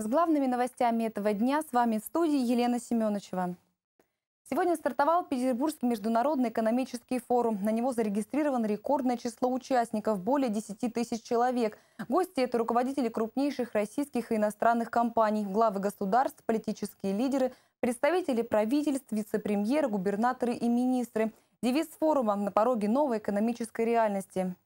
С главными новостями этого дня с вами в студии Елена Семеновичева. Сегодня стартовал Петербургский международный экономический форум. На него зарегистрировано рекордное число участников – более 10 тысяч человек. Гости – это руководители крупнейших российских и иностранных компаний, главы государств, политические лидеры, представители правительств, вице-премьеры, губернаторы и министры. Девиз форума «На пороге новой экономической реальности».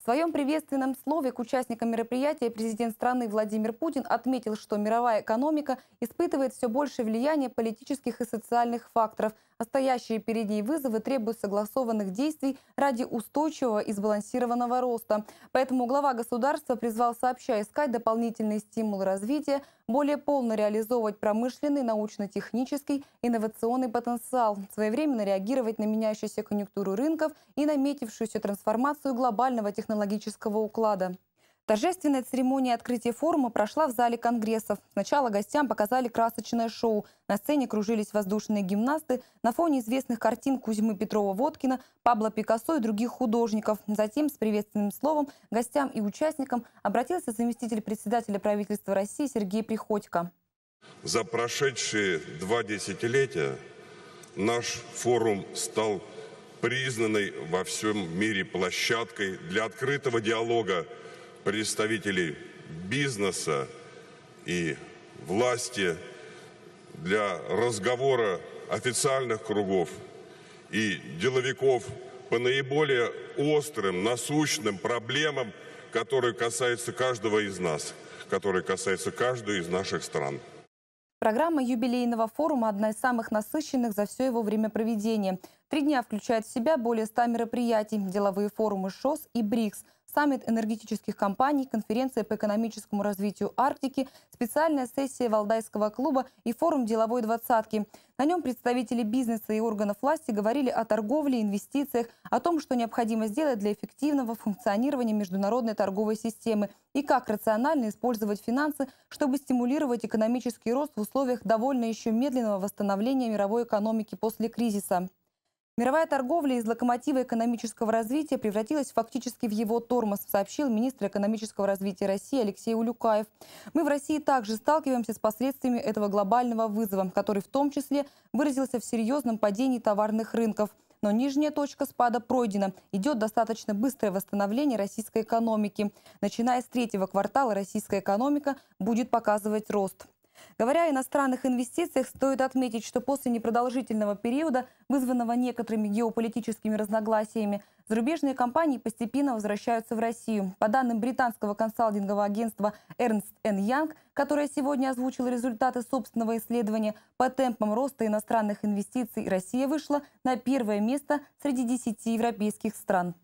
В своем приветственном слове к участникам мероприятия президент страны Владимир Путин отметил, что мировая экономика испытывает все большее влияние политических и социальных факторов, а стоящие перед ней вызовы требуют согласованных действий ради устойчивого и сбалансированного роста. Поэтому глава государства призвал сообща искать дополнительные стимулы развития, более полно реализовывать промышленный, научно-технический, инновационный потенциал, своевременно реагировать на меняющуюся конъюнктуру рынков и наметившуюся трансформацию глобального технологического уклада. Торжественная церемония открытия форума прошла в зале конгрессов. Сначала гостям показали красочное шоу. На сцене кружились воздушные гимнасты на фоне известных картин Кузьмы Петрова-Водкина, Пабло Пикассо и других художников. Затем с приветственным словом гостям и участникам обратился заместитель председателя правительства России Сергей Приходько. За прошедшие два десятилетия наш форум стал признанной во всем мире площадкой для открытого диалога представителей бизнеса и власти для разговора официальных кругов и деловиков по наиболее острым, насущным проблемам, которые касаются каждого из нас, которые касаются каждой из наших стран. Программа юбилейного форума – одна из самых насыщенных за все его время проведения. Три дня включает в себя более 100 мероприятий, деловые форумы ШОС и БРИКС – саммит энергетических компаний, конференция по экономическому развитию Арктики, специальная сессия Валдайского клуба и форум деловой двадцатки. На нем представители бизнеса и органов власти говорили о торговле, инвестициях, о том, что необходимо сделать для эффективного функционирования международной торговой системы и как рационально использовать финансы, чтобы стимулировать экономический рост в условиях довольно еще медленного восстановления мировой экономики после кризиса. Мировая торговля из локомотива экономического развития превратилась фактически в его тормоз, сообщил министр экономического развития России Алексей Улюкаев. Мы в России также сталкиваемся с последствиями этого глобального вызова, который в том числе выразился в серьезном падении товарных рынков. Но нижняя точка спада пройдена. Идет достаточно быстрое восстановление российской экономики. Начиная с третьего квартала российская экономика будет показывать рост. Говоря о иностранных инвестициях, стоит отметить, что после непродолжительного периода, вызванного некоторыми геополитическими разногласиями, зарубежные компании постепенно возвращаются в Россию. По данным британского консалтингового агентства Ernst Young, которое сегодня озвучило результаты собственного исследования, по темпам роста иностранных инвестиций Россия вышла на первое место среди 10 европейских стран.